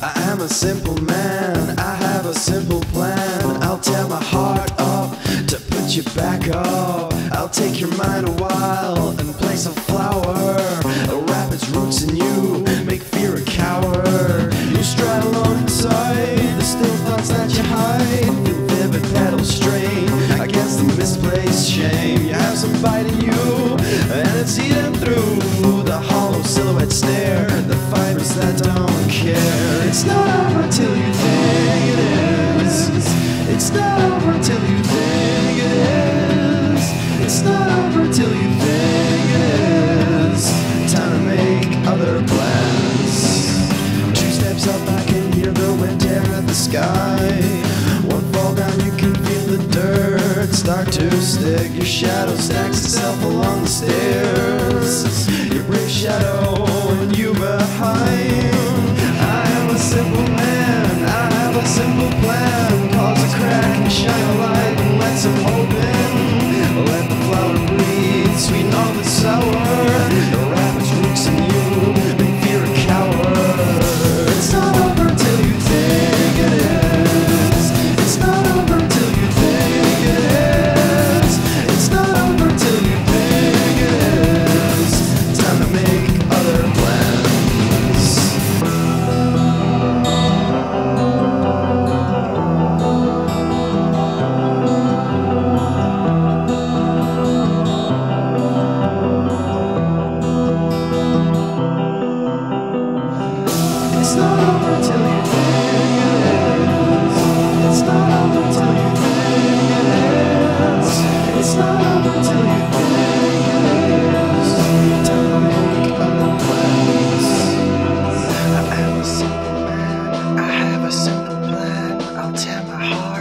I am a simple man, I have a simple plan. I'll tear my heart up to put you back up. I'll take your mind a while and place a flower. I'll wrap its roots in you, make fear a coward. You stride alone inside the still thoughts that you hide. Feel vivid petals strain against the misplaced shame. You have some bite in you, and it's eating through the hollow silhouette stare. The fibers that don't care. It's not over till you think it is. It's not over till you think it is. It's not over till you think it is. Time to make other plans. Two steps up, I can hear the wind tear at the sky. One fall down, you can feel the dirt start to stick. Your shadow stacks itself along the stairs. Your brave shadow heart.